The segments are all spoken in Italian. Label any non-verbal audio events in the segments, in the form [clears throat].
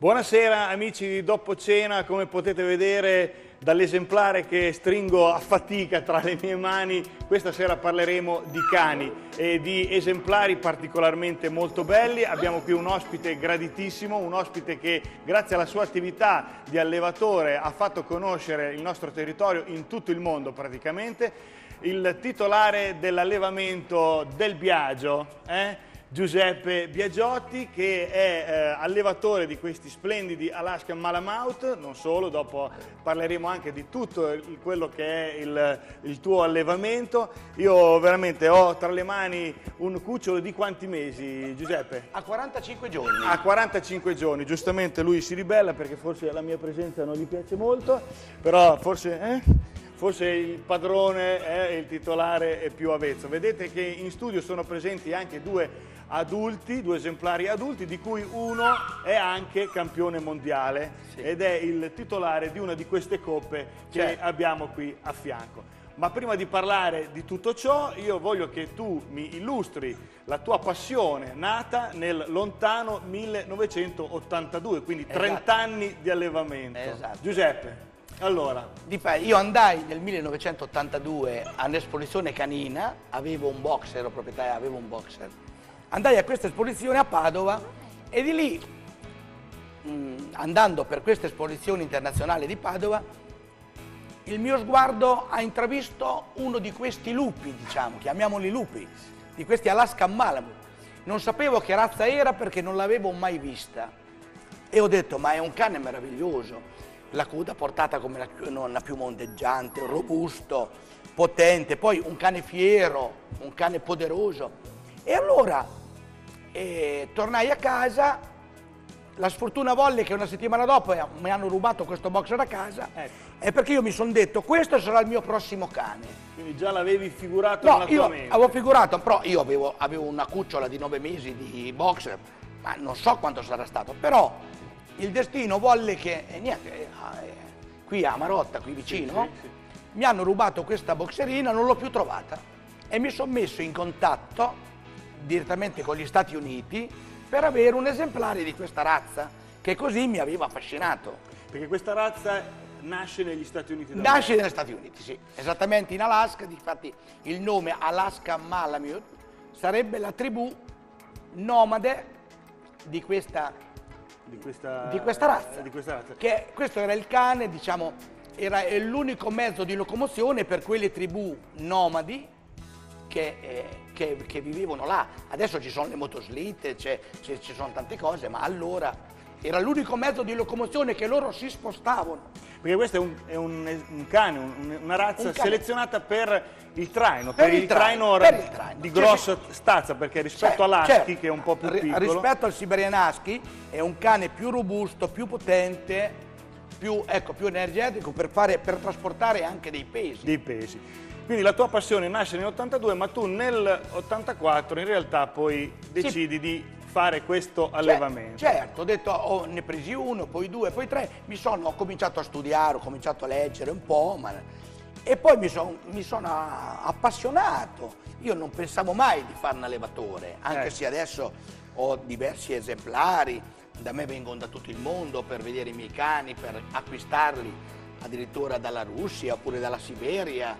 Buonasera amici di Dopo Cena, come potete vedere dall'esemplare che stringo a fatica tra le mie mani, questa sera parleremo di cani e di esemplari particolarmente molto belli. Abbiamo qui un ospite graditissimo, un ospite che grazie alla sua attività di allevatore ha fatto conoscere il nostro territorio in tutto il mondo praticamente, il titolare dell'allevamento del Biagio, eh? Giuseppe Biagiotti che è eh, allevatore di questi splendidi Alaska Malamouth, non solo, dopo parleremo anche di tutto il, quello che è il, il, tuo allevamento. Io veramente ho tra le mani un cucciolo di quanti mesi Giuseppe? A 45 giorni. A 45 giorni, giustamente lui si ribella perché forse la mia presenza non gli piace molto, però forse... Eh? forse il padrone è il titolare è più avvezzo. Vedete che in studio sono presenti anche due adulti, due esemplari adulti, di cui uno è anche campione mondiale sì. ed è il titolare di una di queste coppe che certo. abbiamo qui a fianco. Ma prima di parlare di tutto ciò, io voglio che tu mi illustri la tua passione nata nel lontano 1982, quindi esatto. 30 anni di allevamento. Esatto. Giuseppe. Allora. Io andai nel 1982 all'esposizione canina, avevo un boxer, ero proprietario, avevo un boxer. Andai a questa esposizione a Padova e di lì, mh, mm, andando per questa esposizione internazionale di Padova, il mio sguardo ha intravisto uno di questi lupi, diciamo, chiamiamoli lupi, di questi Alaska Malamute. Non sapevo che razza era perché non l'avevo mai vista. E ho detto, ma è un cane meraviglioso la coda portata come la nonna più mondeggiante, robusto, potente, poi un cane fiero, un cane poderoso. E allora eh, tornai a casa, la sfortuna volle che una settimana dopo eh, mi hanno rubato questo boxer a casa ecco. e perché io mi sono detto questo sarà il mio prossimo cane. Quindi già l'avevi figurato no, mente? avevo figurato, però io avevo, avevo una cucciola di nove mesi di boxer, ma non so quanto sarà stato, però il destino volle che, eh, niente, eh, qui a Marotta, qui vicino, sì, sì, sì. mi hanno rubato questa boxerina, non l'ho più trovata e mi sono messo in contatto direttamente con gli Stati Uniti per avere un esemplare di questa razza che così mi aveva affascinato. Perché questa razza nasce negli Stati Uniti? Nasce negli Stati Uniti, sì, esattamente in Alaska, infatti il nome Alaska Malamute sarebbe la tribù nomade di questa di questa, di questa razza. Di questa razza. Che questo era il cane, diciamo, era l'unico mezzo di locomozione per quelle tribù nomadi che, eh, che, che vivevano là. Adesso ci sono le motoslitte, ci sono tante cose, ma allora era l'unico mezzo di locomozione che loro si spostavano. Perché questo è un, è un, un cane, un, una razza cane. selezionata per il traino, per, per il, traino, traino, per il traino di grossa cioè, stazza, perché rispetto certo, all'Husky certo. che è un po' più piccolo... Rispetto al Siberian Husky è un cane più robusto, più potente, più, ecco, più energetico per, fare, per trasportare anche dei pesi. Dei pesi. Quindi la tua passione nasce nell'82, ma tu nell'84 in realtà poi decidi sì. di fare questo allevamento. Certo, ho detto, oh, ne presi uno, poi due, poi tre, mi sono, ho cominciato a studiare, ho cominciato a leggere un po', ma... e poi mi, son, mi sono appassionato. Io non pensavo mai di fare un allevatore, anche eh. se adesso ho diversi esemplari, da me vengono da tutto il mondo per vedere i miei cani, per acquistarli addirittura dalla Russia oppure dalla Siberia,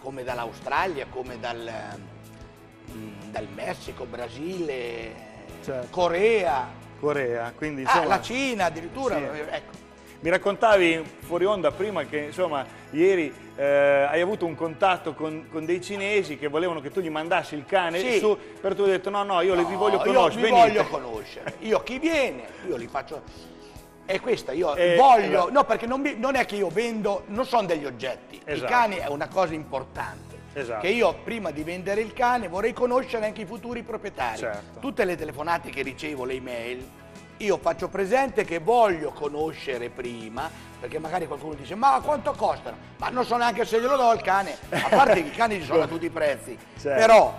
come dall'Australia, come dal, mm, dal Messico, Brasile, certo. Corea. Corea, quindi ah, insomma... Ah, la Cina addirittura, sì. ecco. Mi raccontavi fuori onda prima che insomma ieri eh, hai avuto un contatto con, con, dei cinesi che volevano che tu gli mandassi il cane sì. su, però tu hai detto no no io no, li voglio conoscere. Io li voglio conoscere, io chi viene, io li faccio... È questa, io eh, voglio, eh, no perché non, mi, non, è che io vendo, non sono degli oggetti, esatto. i cani è una cosa importante. Esatto. Che io prima di vendere il cane vorrei conoscere anche i futuri proprietari. Certo. Tutte le telefonate che ricevo, le email, io faccio presente che voglio conoscere prima, perché magari qualcuno dice ma quanto costano? Ma non so neanche se glielo do il cane, a parte che i cani ci sono a [laughs] tutti i prezzi. Certo. Però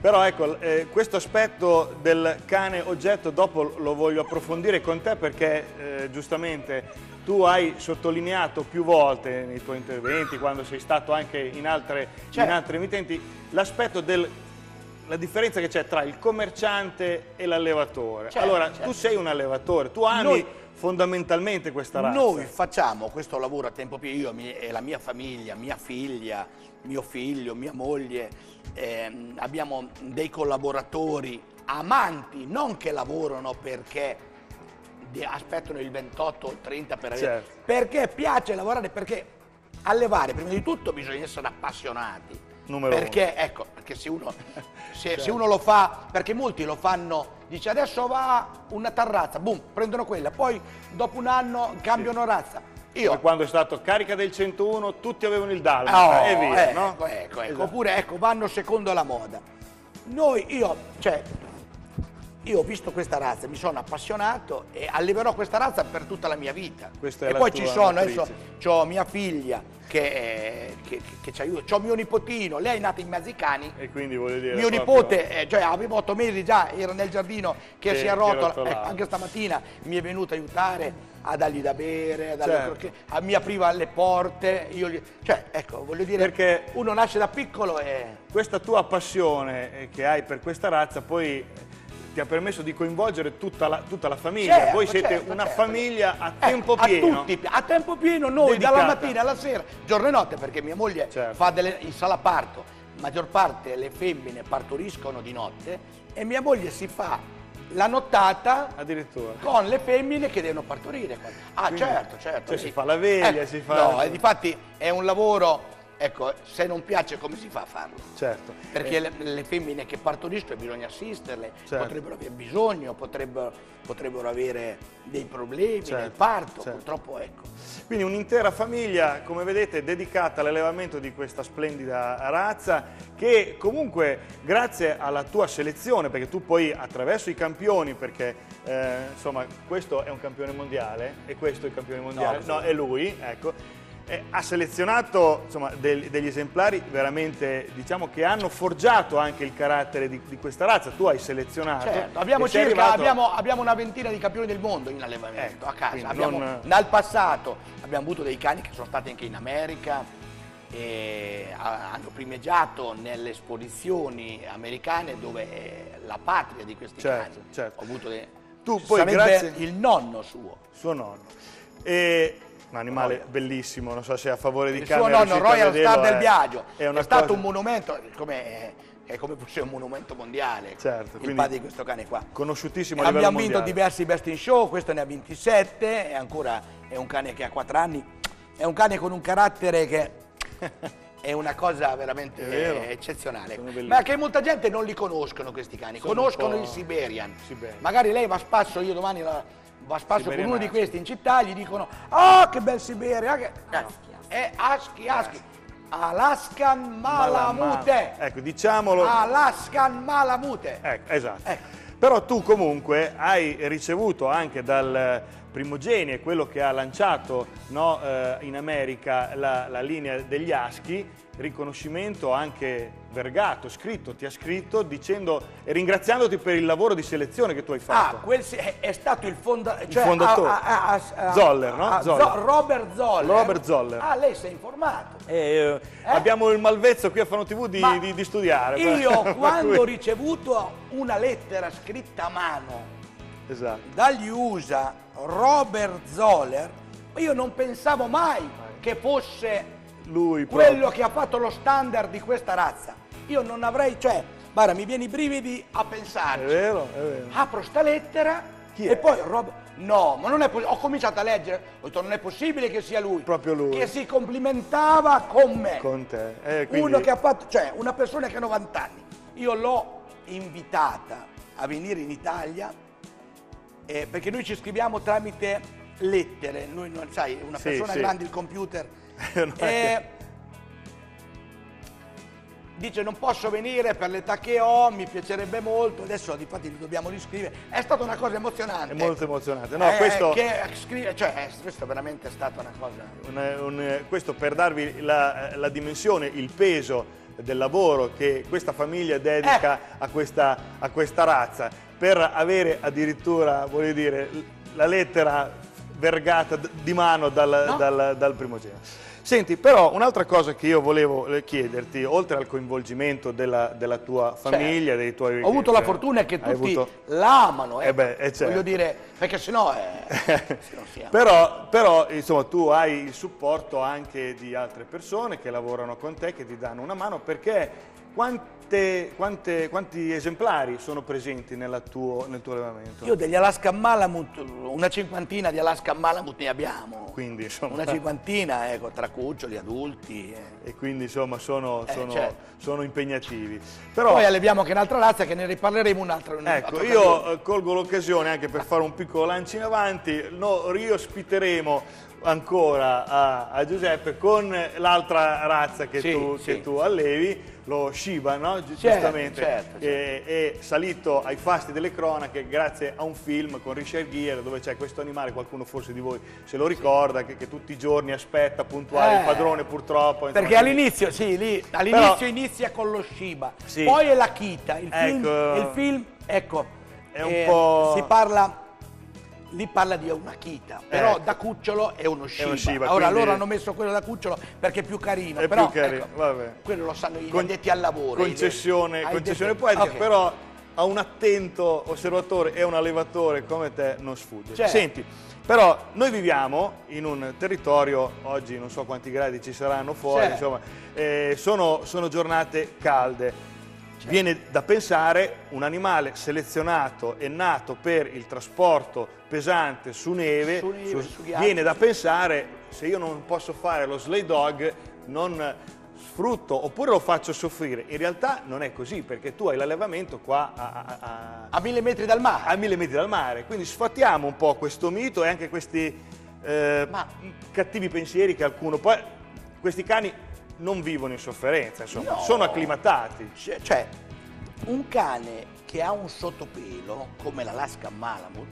però ecco, eh, questo aspetto del cane oggetto dopo lo voglio approfondire con te perché eh, giustamente tu hai sottolineato più volte nei tuoi interventi, quando sei stato anche in altre, certo. in altre emittenti, l'aspetto del la differenza che c'è tra il commerciante e l'allevatore. Certo, allora, certo. tu sei un allevatore, tu ami Noi- fondamentalmente questa razza. Noi facciamo questo lavoro a tempo pieno, io e la mia famiglia, mia figlia, mio figlio, mia moglie, ehm, abbiamo dei collaboratori amanti, non che lavorano perché aspettano il 28 o il 30 per avere, Certo. perché piace lavorare, perché allevare prima di tutto bisogna essere appassionati. Numero perché, ecco, perché se uno, [laughs] se, se uno lo fa, perché molti lo fanno, dice adesso va una terrazza, boom, prendono quella, poi dopo un anno cambiano razza. Io, Poi quando è stato carica del 101 tutti avevano il dalmata Oh, e via, ecco, no? ecco, ecco. Esatto. Oppure ecco, vanno secondo la moda. Noi, io, cioè, io ho visto questa razza, mi sono appassionato e alleverò questa razza per tutta la mia vita. Questa è e poi ci sono, matrice. adesso ho mia figlia che, eh, che, che ci aiuta, ho mio nipotino, lei è nata in mezzo ai cani. E quindi voglio dire... Mio nipote, eh, cioè aveva otto mesi già, era nel giardino che, Che- si che arrotola. rotolava. Ecco, anche stamattina mi è venuto a aiutare a dargli da bere, a, dargli Certo. crocchette, a- mi apriva le porte. Io gli- cioè, ecco, voglio dire, Perché- uno nasce da piccolo e... Questa tua passione eh, che hai per questa razza poi eh, ti ha permesso di coinvolgere tutta la, tutta la famiglia. Certo, Voi siete certo, una certo. famiglia a Eh, tempo a pieno. tutti, a tempo pieno noi Dedicata. dalla mattina alla sera, giorno e notte, perché mia moglie Certo. fa delle, in sala parto, maggior parte le femmine partoriscono di notte e mia moglie si fa la nottata Addirittura. con le femmine che devono partorire. Ah, Quindi, certo, certo. cioè, si fa la veglia, Eh, si fa- No, difatti è un lavoro, ecco, se non piace come si fa a farlo? Certo. Perché le, le femmine che partoriscono bisogna assisterle, Certo. potrebbero avere bisogno, potrebbero, potrebbero avere dei problemi nel Certo, parto, certo. purtroppo ecco. Quindi un'intera famiglia, come vedete, dedicata all'allevamento di questa splendida razza che comunque grazie alla tua selezione, perché tu poi attraverso i campioni, perché eh, insomma questo è un campione mondiale e questo è il campione mondiale, no, no. è lui, ecco, eh, ha selezionato insomma, del- degli esemplari veramente diciamo che hanno forgiato anche il carattere di, di questa razza. Tu hai selezionato. Certo, abbiamo, circa, arrivato- abbiamo, abbiamo una ventina di campioni del mondo in allevamento Ecco, a casa. Abbiamo, non- Dal passato abbiamo avuto dei cani che sono stati anche in America e ha- hanno primeggiato nelle esposizioni americane dove è la patria di questi Certo, cani. certo. Ho avuto dei- Tu poi grazie- il nonno suo. suo nonno. E un animale bellissimo, non so se è a favore di Il Cane suo è nonno, Royal Star del è- Viaggio, È, è, stato cosa- un monumento, come, è come fosse un monumento mondiale, Certo, il padre di questo cane qua. conosciutissimo a Abbiamo vinto diversi best in show, questo ne ha 27, è ancora è un cane che ha 4 anni, è un cane con un carattere che [laughs] è una cosa veramente eh, eccezionale. Ma che molta gente non li conoscono questi cani, Sono conoscono il Siberian. Siberian. Magari lei va a spasso, io domani la- va a spasso con uno di questi in città, gli dicono "Ah, che bel Siberian!" che- È Husky, Husky. Alaskan Malamute. Ecco, diciamolo. Alaskan Malamute. Ecco, esatto. Ecco. Però tu comunque hai ricevuto anche dal primogenie, quello che ha lanciato no, eh, in America la, la linea degli Aschi, riconoscimento anche vergato, scritto, ti ha scritto dicendo e ringraziandoti per il lavoro di selezione che tu hai Ah, fatto. quel si- è, stato il, fonda- cioè, fondatore. ah, ah, ah, ah, Zoller, no? ah, Zoller. Zo- Robert Zoller. Robert Zoller. Ah, lei si è informato. E, eh, Abbiamo il malvezzo qui a Fano TV di, di- di studiare. Io [laughs] quando ho ricevuto una lettera scritta a mano Esatto. dagli USA, Robert Zoller, io non pensavo mai che fosse Lui proprio. quello che ha fatto lo standard di questa razza. Io non avrei, cioè, guarda, mi viene i brividi a È pensarci. vero, è vero. Apro sta lettera Chi e è? poi Rob... No, ma non è possibile. Ho cominciato a leggere, ho detto non è possibile che sia lui. Proprio lui. Che si complimentava con me. Con te. Eh, quindi- Uno che ha fatto, cioè una persona che ha 90 anni. Io l'ho invitata a venire in Italia eh, perché noi ci scriviamo tramite lettere. Noi non sai, una Sì, persona sì. grande il computer. [laughs] È Eh, dice non posso venire per l'età che ho, mi piacerebbe molto, adesso difatti li dobbiamo riscrivere. È stata una cosa emozionante. È molto emozionante. No, Eh, questo- che scrive, cioè, eh, questo veramente è stata una cosa. Un- un- questo per darvi la, la dimensione, il peso del lavoro che questa famiglia dedica Eh. a, questa, a questa razza, per avere addirittura, voglio dire, la lettera vergata di mano dal, No. dal- dal primogenito. Senti, però un'altra cosa che io volevo eh, chiederti, oltre al coinvolgimento della, della tua famiglia, dei tuoi... Ho avuto la cioè, fortuna che tutti avuto- l'amano, Eh eh. beh, eh, certo. voglio dire, perché sennò eh. [laughs] Però, però, insomma, tu hai il supporto anche di altre persone che lavorano con te, che ti danno una mano, perché quante, quante- quanti esemplari sono presenti tuo- nel tuo allevamento? Io degli Alaska Malamut, una cinquantina di Alaska Malamut ne abbiamo. Quindi, insomma, Una cinquantina, ecco, tra cuccioli, adulti. eh. e quindi insomma sono, Eh, sono- certo. sono impegnativi. Però, Poi alleviamo anche un'altra razza che ne riparleremo un'altra. un'altra Ecco, io eh, colgo l'occasione anche per fare un piccolo lancio in avanti, no, riospiteremo ancora a, a Giuseppe con l'altra razza che, Sì, tu, sì, che tu allevi, lo Shiba, no? Certo, giustamente, certo, che è salito ai fasti delle cronache grazie a un film con Richard Gere dove c'è questo animale, qualcuno forse di voi se lo ricorda, che, che tutti i giorni aspetta puntuale Eh, il padrone purtroppo. insomma, Perché all'inizio, sì, lì, all'inizio Però- inizia con lo Shiba, Sì. poi è la Kita, il film, Ecco. il film ecco, È un eh, po'- si parla, lì parla di una Kita, però Ecco. da cucciolo è uno Shiba. Shiba, Ora quindi- loro hanno messo quello da cucciolo perché è più carino, È però più carino, ecco, vabbè. quello lo sanno i Con- addetti al lavoro. concessione, concessione poetica, Ok. però a un attento osservatore e un allevatore come te non sfugge. Certo. Senti, però noi viviamo in un territorio, oggi non so quanti gradi ci saranno fuori, Certo. insomma, eh, sono, sono giornate calde. Certo. Viene da pensare un animale selezionato e nato per il trasporto pesante su neve, Su neve, su ghiaccio, viene da pensare se io non posso fare lo sleigh dog non sfrutto oppure lo faccio soffrire. In realtà non è così perché tu hai l'allevamento qua a, a- a- A mille metri dal mare. a mille metri dal mare, quindi sfattiamo un po' questo mito e anche questi eh, Ma- cattivi pensieri che alcuno poi questi cani non vivono in sofferenza, insomma, No. sono acclimatati. Cioè, cioè, un cane che ha un sottopelo, come l'Alaska Malamut,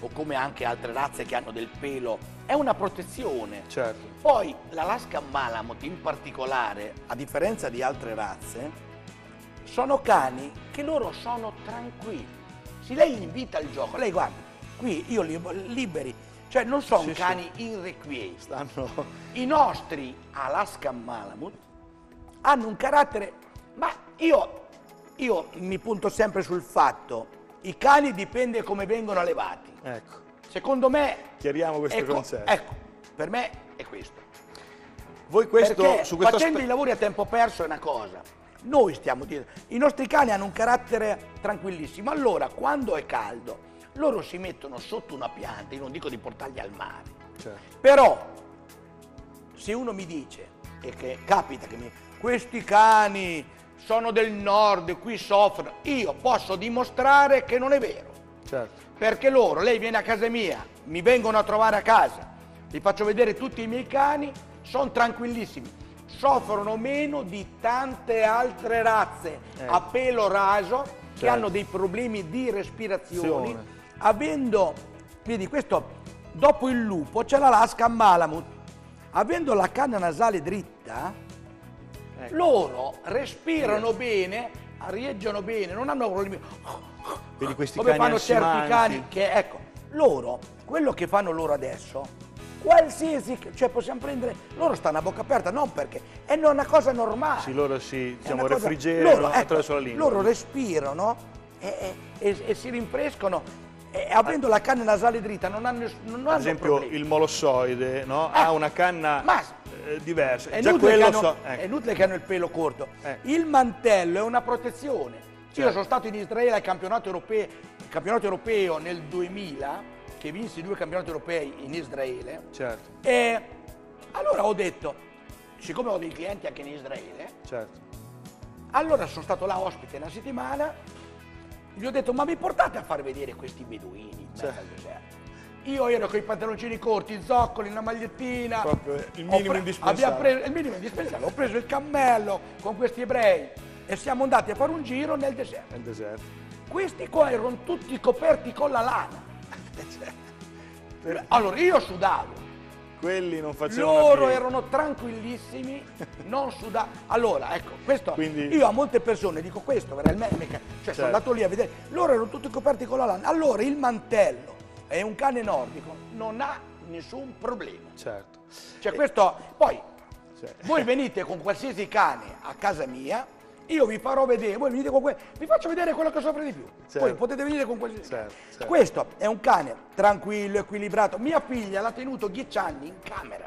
o come anche altre razze che hanno del pelo, è una protezione. Certo. Poi l'Alaska Malamut in particolare, a differenza di altre razze, sono cani che loro sono tranquilli. Se lei invita al gioco, lei guarda, qui io li liberi, cioè non sono Sì, sì. cani irrequieti. Stanno I nostri Alaska Malamut hanno un carattere, ma io, io mi punto sempre sul fatto, i cani dipende come vengono allevati. ecco. Secondo me, Chiariamo questo ecco, concetto. ecco, per me è questo. Voi questo Perché su questo facendo i lavori a tempo perso è una cosa. Noi stiamo dietro. I nostri cani hanno un carattere tranquillissimo. Allora, quando è caldo, loro si mettono sotto una pianta, io non dico di portarli al mare. Certo. Però, se uno mi dice, e che capita che mi... Questi cani sono del nord, qui soffrono, io posso dimostrare che non è vero. certo. Perché loro, lei viene a casa mia, mi vengono a trovare a casa, vi faccio vedere tutti i miei cani, sono tranquillissimi, soffrono meno di tante altre razze Eh. a pelo raso che Certo. hanno dei problemi di respirazione, Azione. avendo, vedi questo, dopo il lupo c'è l'Alaska Malamut, avendo la canna nasale dritta, Ecco. loro respirano bene, arieggiano bene, non hanno problemi Vedi questi come fanno certi cani che ecco loro quello che fanno loro adesso qualsiasi cioè possiamo prendere loro stanno a bocca aperta non perché è una cosa normale Sì, loro si diciamo, cosa- refrigerano loro, ecco, attraverso la lingua. loro respirano e, e- e- si rinfrescano e avendo la canna nasale dritta non hanno, non hanno Ad esempio problemi. il molossoide no? Eh, ha una canna ma- eh, diversa. È inutile, hanno, so- è ecco. inutile che hanno il pelo corto. Eh. Il mantello è una protezione. Io Certo. sono stato in Israele al campionato europeo, campionato europeo nel 2000, che vinsi due campionati europei in Israele, Certo, e allora ho detto, siccome ho dei clienti anche in Israele, certo. allora sono stato là ospite una settimana, gli ho detto, ma mi portate a far vedere questi beduini in mezzo Certo. al deserto? Io ero con i pantaloncini corti, i zoccoli, una magliettina. Proprio il minimo indispensabile. preso- il minimo indispensabile. Ho preso il cammello con questi ebrei e siamo andati a fare un giro nel deserto. Nel deserto. Questi qua erano tutti coperti con la lana. [laughs] Allora io sudavo, Quelli non facevano loro erano tranquillissimi, non sudavano. Allora, ecco, questo Quindi- io a molte persone dico questo, cioè sono Certo. andato lì a vedere, loro erano tutti coperti con la lana. Allora il mantello è un cane nordico, non ha nessun problema. Certo. Cioè questo, poi Cioè. Voi venite con qualsiasi cane a casa mia, io vi farò vedere, voi venite con que- vi faccio vedere quello che soffre di più. Certo. Voi potete venire con qualsiasi certo, certo. Questo è un cane tranquillo, equilibrato. Mia figlia l'ha tenuto dieci anni in camera,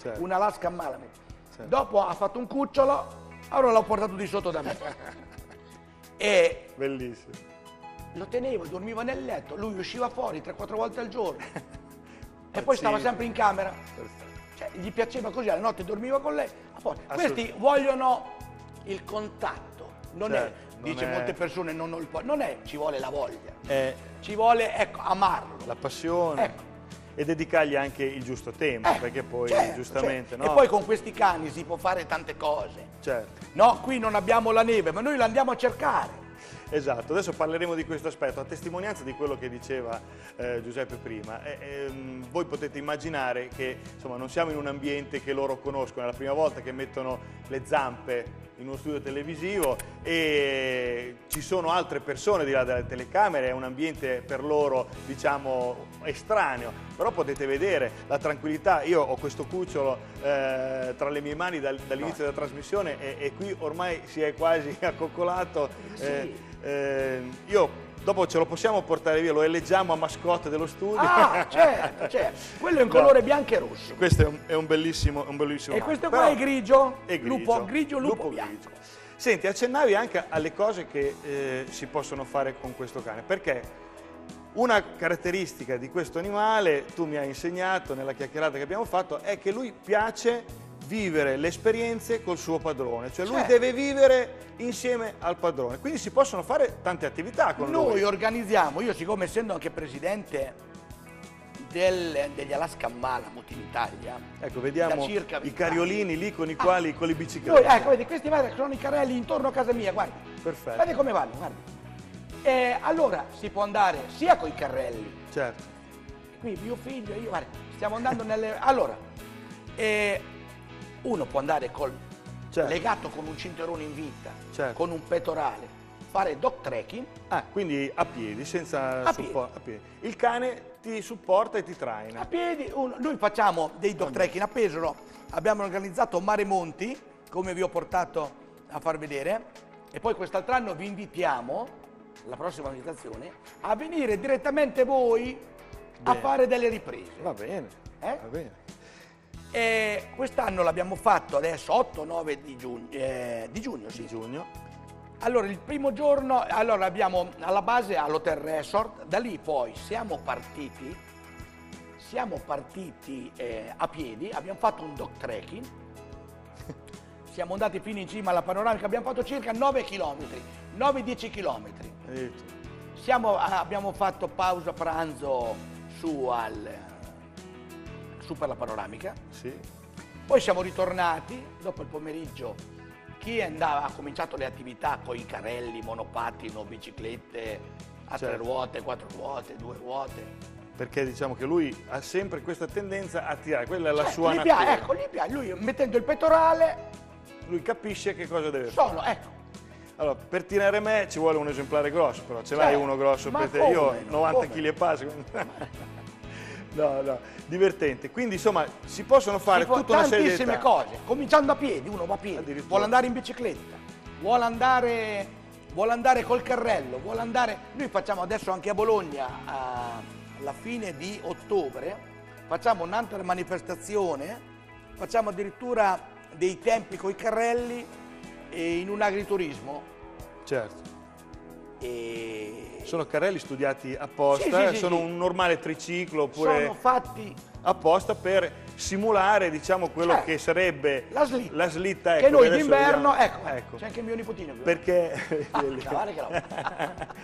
certo. un Alaska Malamute. Dopo ha fatto un cucciolo, allora l'ho portato di sotto da me. [laughs] e Bellissimo. Lo tenevo, dormiva nel letto, lui usciva fuori 3-4 volte al giorno. [laughs] e poi stava sempre in camera. Cioè, gli piaceva così, alla notte dormiva con lei. Questi vogliono il contatto. Non cioè, è, non dice è... molte persone, non ho il non è, ci vuole la voglia. È... Ci vuole, ecco, amarlo. La passione. Ecco. E dedicargli anche il giusto tempo, eh, perché poi certo, giustamente... Certo. No? E poi con questi cani si può fare tante cose. Certo. No, qui non abbiamo la neve, ma noi la andiamo a cercare. Esatto, adesso parleremo di questo aspetto, a testimonianza di quello che diceva eh, Giuseppe prima. E, ehm, voi potete immaginare che insomma, non siamo in un ambiente che loro conoscono, è la prima volta che mettono le zampe in uno studio televisivo e ci sono altre persone di là dalle telecamere, è un ambiente per loro diciamo estraneo, però potete vedere la tranquillità, io ho questo cucciolo eh, tra le mie mani dal, dall'inizio della trasmissione e, e, qui ormai si è quasi [laughs] accoccolato, eh, eh, io dopo ce lo possiamo portare via, lo eleggiamo a mascotte dello studio. Ah, certo, certo. Quello è in colore no. bianco e rosso. Questo è un, è un bellissimo, un bellissimo E questo qua è grigio? È grigio. Lupo grigio, lupo, lupo bianco. Grigio. Senti, accennavi anche alle cose che eh, si possono fare con questo cane, perché una caratteristica di questo animale, tu mi hai insegnato nella chiacchierata che abbiamo fatto, è che lui piace vivere le esperienze col suo padrone, cioè lui certo. deve vivere insieme al padrone, quindi si possono fare tante attività con Noi lui. Noi organizziamo, io siccome essendo anche presidente del, degli Alaska Malamut in Italia. Ecco, vediamo i cariolini lì con i ah. quali, ah, con le biciclette. Noi, ecco, vedi, questi sono i carrelli intorno a casa mia, guardi. Perfetto. Guardi come vanno, guardi. E allora si può andare sia con i carrelli. Certo. Qui mio figlio e io, guarda, stiamo andando nelle... Allora, eh, uno può andare col, certo. legato con un cinturone in vita, certo. con un pettorale, fare dog trekking. Ah, quindi a piedi, senza a supporto. Piedi. Il cane ti supporta e ti traina. A piedi, uno, noi facciamo dei dog trekking a Pesaro, abbiamo organizzato Mare Monti, come vi ho portato a far vedere, e poi quest'altro anno vi invitiamo, la prossima visitazione, a venire direttamente voi bene. a fare delle riprese. Va bene, eh? va bene. E quest'anno l'abbiamo fatto adesso 8-9 di giugno, eh, di giugno, sì. Di giugno. Allora il primo giorno, allora abbiamo alla base all'Hotel Resort, da lì poi siamo partiti, siamo partiti eh, a piedi, abbiamo fatto un dog trekking, [laughs] siamo andati fino in cima alla panoramica, abbiamo fatto circa 9 km, 9-10 km. Siamo, abbiamo fatto pausa pranzo su al, su per la panoramica. Sì. Poi siamo ritornati, dopo il pomeriggio, chi andava, ha cominciato le attività con i carrelli, monopattino, biciclette, a certo. tre ruote, quattro ruote, due ruote. Perché diciamo che lui ha sempre questa tendenza a tirare, quella è la certo, sua natura. Piace, ecco, gli piace, lui mettendo il pettorale... Lui capisce che cosa deve Sono, fare. ecco. Allora, per tirare me ci vuole un esemplare grosso, però ce l'hai certo, uno grosso per te. Io ho 90 kg e passa. [laughs] No, no, divertente. Quindi insomma si possono fare si tutta una serie di cose, cominciando a piedi, uno va a piedi, vuole andare in bicicletta, vuole andare, vuole andare col carrello, vuole andare... Noi facciamo adesso anche a Bologna, alla fine di ottobre, facciamo un'altra manifestazione, facciamo addirittura dei tempi con i carrelli in un agriturismo. Certo. E sono carrelli studiati apposta, sì, sì, sono un normale triciclo oppure sono fatti apposta per simulare diciamo quello cioè, che sarebbe la slitta, la slitta ecco, che noi d'inverno, ecco, ecco, c'è anche il mio nipotino. Perché [laughs] ah, [laughs]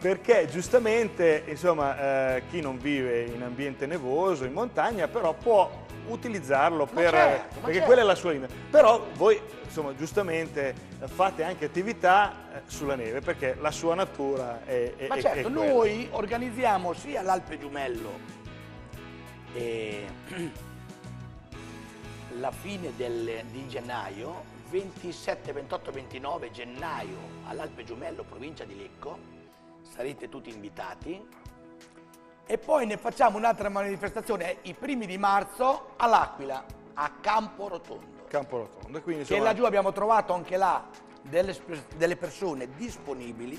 perché giustamente insomma eh, chi non vive in ambiente nevoso, in montagna, però può utilizzarlo per, certo, perché certo. quella è la sua linea. Però voi insomma giustamente fate anche attività eh, sulla neve perché la sua natura è, è Ma certo, è noi organizziamo sia l'Alpe Giumello e [clears throat] la fine del, di gennaio, 27, 28, 29 gennaio all'Alpe Giumello, provincia di Lecco, sarete tutti invitati e poi ne facciamo un'altra manifestazione i primi di marzo all'Aquila, a Campo Rotondo. Campo Rotondo. Quindi, insomma, laggiù abbiamo trovato anche là delle, delle persone disponibili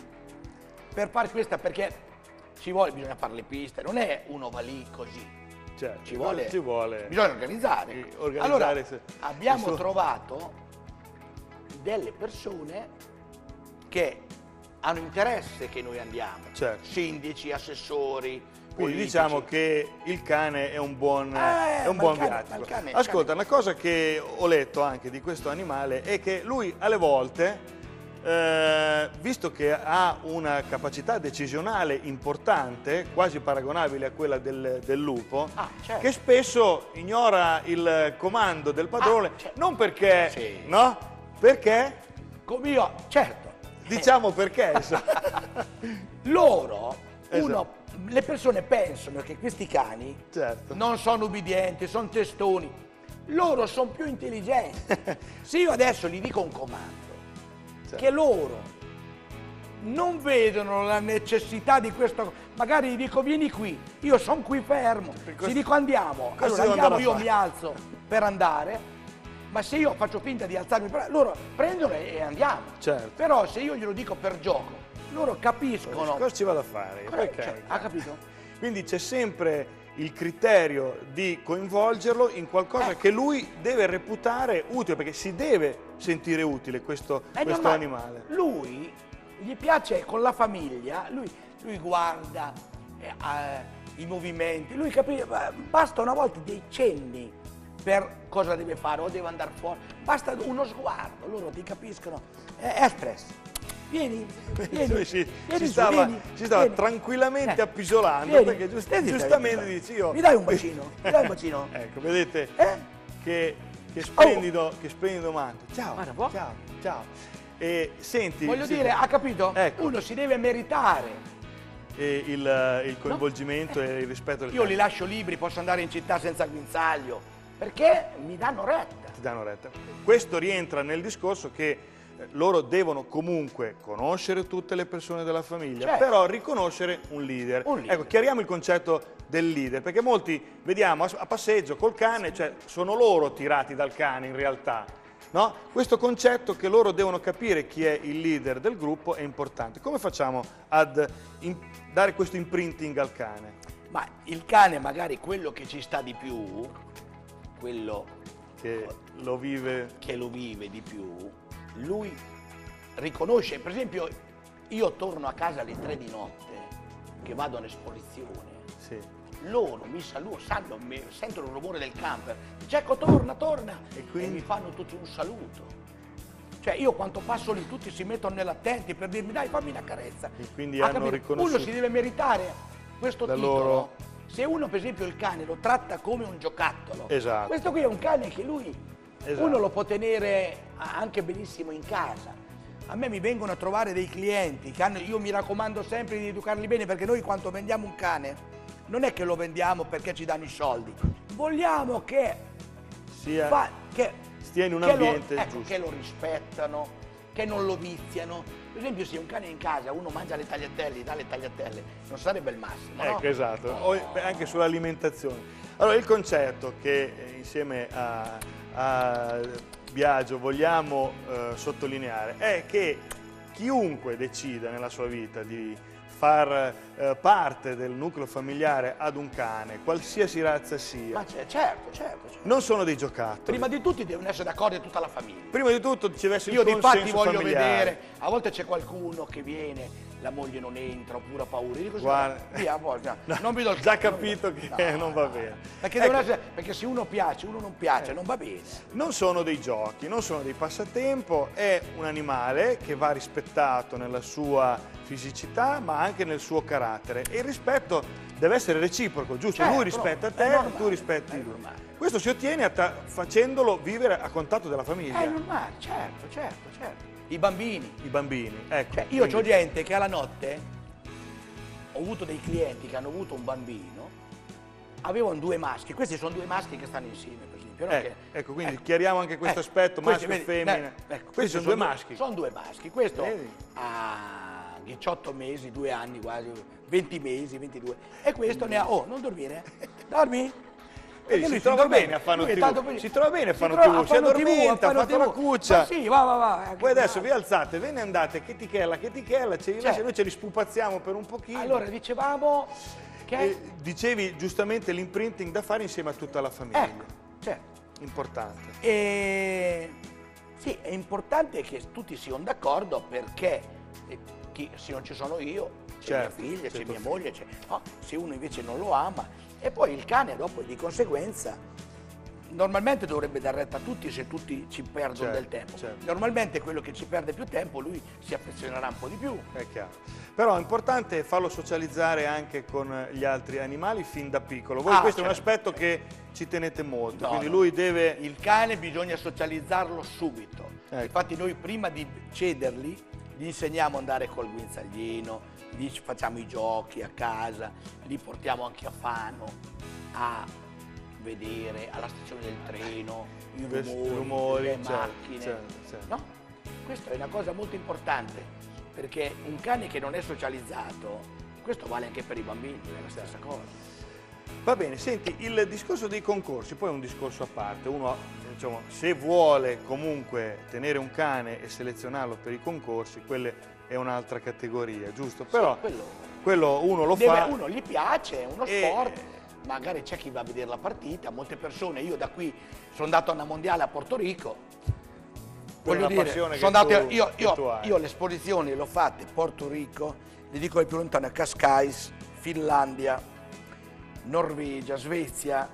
per fare questa perché ci vuole, bisogna fare le piste, non è uno va lì così. certo, Ci vuole, ci vuole. bisogna organizzare. Sì, organizzare allora, se- abbiamo suo- trovato delle persone che hanno interesse che noi andiamo, Certo. sindaci, assessori, Quindi politici. diciamo che il cane è un buon, Eh, è un buon cane- cane- Ascolta, cane- una cosa che ho letto anche di questo animale è che lui alle volte, eh, visto che ha una capacità decisionale importante, quasi paragonabile a quella del, del lupo, Ah, certo. che spesso ignora il comando del padrone, Ah, certo. non perché, Sì. no? Perché? Come io, certo. Diciamo perché. [laughs] Loro, Esatto. uno, le persone pensano che questi cani certo. non sono ubbidienti, sono testoni. Loro sono più intelligenti. [laughs] Se io adesso gli dico un comando, Certo. che loro non vedono la necessità di questo, magari gli dico vieni qui, io sono qui fermo, questo- si dico andiamo, allora andiamo, io mi alzo per andare, ma se io faccio finta di alzarmi, loro prendono e e andiamo. Certo. Però se io glielo dico per gioco, loro capiscono. Cosa ci vado a fare? Perché? cioè, ha capito? Quindi c'è sempre il criterio di coinvolgerlo in qualcosa Ecco. che lui deve reputare utile, perché si deve sentire utile questo, È questo animale. Lui gli piace con la famiglia, lui, lui guarda eh, eh, i movimenti, lui capisce, basta una volta dei cenni per cosa deve fare o deve andare fuori, basta uno sguardo, loro ti capiscono. Eh, Express, vieni, vieni, si, vieni si stava, vieni, si stava vieni. tranquillamente Eh, appisolando vieni, perché giust- vieni, giustamente dici io... Mi dai un bacino? Mi dai un [laughs] bacino? ecco, vedete Eh? che, che splendido, che splendido manto. Ciao, può? ciao, ciao. E senti... Voglio sì, dire, ha capito? Ecco. Uno si deve meritare. e il, il coinvolgimento e il rispetto Io li lascio libri, posso andare in città senza guinzaglio, perché mi danno retta. ti danno retta. Questo rientra nel discorso che eh, loro devono comunque conoscere tutte le persone della famiglia, Certo. però riconoscere un leader. Un leader. Ecco, chiariamo il concetto del leader, perché molti vediamo a, passeggio col cane, cioè sono loro tirati dal cane in realtà. No? Questo concetto che loro devono capire chi è il leader del gruppo è importante. Come facciamo ad dare questo imprinting al cane? Ma il cane magari quello che ci sta di più, quello Che lo vive che lo vive di più, lui riconosce, per esempio io torno a casa alle tre di notte, che vado all'esposizione, sì. loro mi salutano, sanno, mi- sentono il rumore del camper, Cecco torna, torna, E e, quindi? mi fanno tutti un saluto. Cioè io quando passo lì tutti si mettono nell'attenti per dirmi dai fammi una carezza. E quindi Ha hanno capito? riconosciuto- Uno si deve meritare questo Da titolo. loro- Se uno per esempio il cane lo tratta come un giocattolo, Esatto. questo qui è un cane che lui, Esatto. uno lo può tenere anche benissimo in casa. A me mi vengono a trovare dei clienti che hanno, io mi raccomando sempre di educarli bene perché noi quando vendiamo un cane non è che lo vendiamo perché ci danno i soldi, vogliamo che, Sia fa- che, stia in un che ambiente lo, ecco, giusto. che lo rispettano, che non lo viziano. Per esempio se un cane è in casa, uno mangia le tagliatelle, gli dà le tagliatelle, non sarebbe il massimo. no? Ecco, esatto, O- beh, anche sull'alimentazione. Allora, il concetto che eh, insieme a Biagio vogliamo eh, sottolineare è che chiunque decida nella sua vita di far eh, parte del nucleo familiare ad un cane, qualsiasi razza sia, Ma certo, certo, certo. non sono dei giocattoli. Prima di tutti devono essere d'accordo tutta la famiglia. Prima di tutto ci deve essere Io il di consenso fatti voglio familiare. vedere, a volte c'è qualcuno che viene, la moglie non entra oppure ha paura. Io dico, Guarda. "Signora, via, volte, No, non vi do [laughs] già capito do- che non va bene. Perché, Ecco. essere- perché se uno piace, uno non piace, non va bene. Non sono dei giochi, non sono dei passatempo, è un animale che va rispettato nella sua fisicità ma anche nel suo carattere e il rispetto deve essere reciproco, giusto? Certo, lui rispetta è te, normale, tu rispetti è lui. Questo si ottiene facendolo vivere a contatto della È famiglia, normale, certo, certo, certo. I bambini. i bambini. Ecco, Cioè, io ho quindi- gente che alla notte, ho avuto dei clienti che hanno avuto un bambino, avevano due maschi, questi sono due maschi che stanno insieme, per esempio. Ecco, Che- ecco, quindi chiariamo anche questo aspetto, questi, maschio e vedi, femmina. eh, ecco, questi sono due maschi. Sono due maschi, questo Vedi? ha 18 mesi, due anni quasi, 20 mesi, 22. E questo ne ha, oh, non dormire, dormi? Vedi, lui si trova bene a TV. tanto felice. Si trova bene a Si trova- TV, si addormenta, ha fatto la cuccia. Sì, va, va, va. Voi adesso vi alzate, ve ne andate, che tichella, che tichella, Cioè. noi ce li spupazziamo per un pochino. Allora, dicevamo che... Dicevi giustamente l'imprinting da fare insieme a tutta la famiglia. ecco, certo. Importante. E... Sì, è importante che tutti siano d'accordo perché eh, chi- se non ci sono io, c'è Certo, mia figlia, c'è mia moglie, c'è- no, se uno invece non lo ama, e poi il cane dopo di conseguenza normalmente dovrebbe dar retta a tutti se tutti ci perdono Certo, del tempo. certo. Normalmente quello che ci perde più tempo lui si affezionerà un po' di più. È chiaro. Però è importante farlo socializzare anche con gli altri animali fin da piccolo. Voi Ah, questo è un certo. aspetto che ci tenete molto, No, quindi no. lui deve... Il cane bisogna socializzarlo subito. Ecco. Infatti noi prima di cederli gli insegniamo ad andare col guinzaglino, gli facciamo i giochi a casa, li portiamo anche a Fano a vedere alla stazione del treno i rumori, rumori, le certo, macchine. certo, certo. No? Questa è una cosa molto importante perché un cane che non è socializzato, questo vale anche per i bambini, è la stessa cosa. Va bene, senti, il discorso dei concorsi, poi è un discorso a parte. Uno, diciamo, se vuole comunque tenere un cane e selezionarlo per i concorsi, quella è un'altra categoria, giusto? Però quello- quello uno lo Deve- fa... uno gli piace, è uno E- sport, magari c'è chi va a vedere la partita, molte persone, io da qui sono andato a una mondiale a Porto Rico, una dire, sono andato, tu- io, io- io le esposizioni le ho fatte Porto Rico, le dico le più lontane, Cascais, Finlandia, Norvegia, Svezia,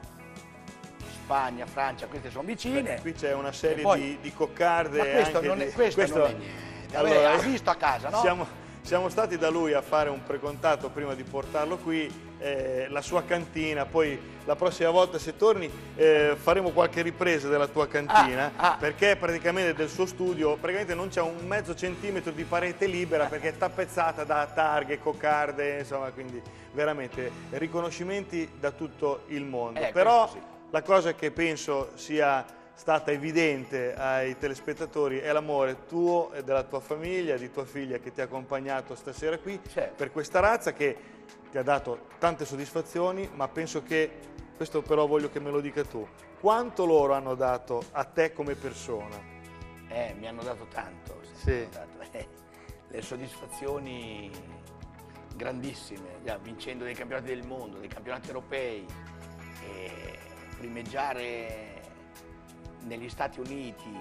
Spagna, Francia, queste sono vicine. Qui c'è una serie poi- di, di coccarde. Ma questo non è- di- questo non è niente. Allora, hai visto a casa, no? Siamo, siamo stati da lui a fare un precontatto prima di portarlo qui, eh, la sua cantina, poi la prossima volta se torni eh, faremo qualche ripresa della tua cantina, Ah, ah. perché praticamente del suo studio praticamente non c'è un mezzo centimetro di parete libera Ah. perché è tappezzata da targhe, coccarde, insomma, quindi veramente riconoscimenti da tutto il mondo. Eh, Però la cosa che penso sia stata evidente ai telespettatori è l'amore tuo e della tua famiglia, di tua figlia che ti ha accompagnato stasera qui Certo. per questa razza che ti ha dato tante soddisfazioni, ma penso che, questo però voglio che me lo dica tu, quanto loro hanno dato a te come persona? Eh, mi hanno dato tanto. Sì. dato, eh, le soddisfazioni grandissime, già, vincendo dei campionati del mondo, dei campionati europei, primeggiare negli Stati Uniti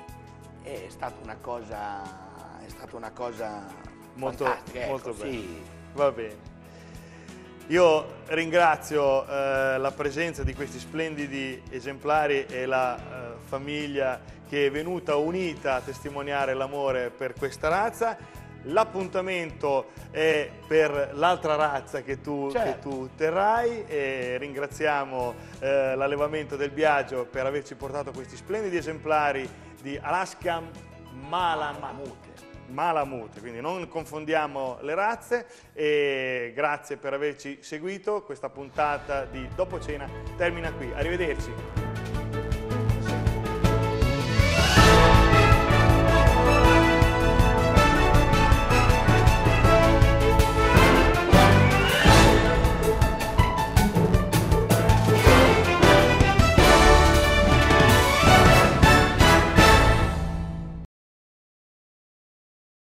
è stata una cosa, è stata una cosa Molto, fantastica. ecco, molto bene. sì. Va bene. Io ringrazio eh, la presenza di questi splendidi esemplari e la eh, famiglia che è venuta unita a testimoniare l'amore per questa razza. L'appuntamento è per l'altra razza che tu, che Certo. tu terrai e ringraziamo eh, l'allevamento del Biagio per averci portato questi splendidi esemplari di Alaska Malamute. Malamute, quindi non confondiamo le razze e grazie per averci seguito. Questa puntata di Dopo Cena termina qui. Arrivederci.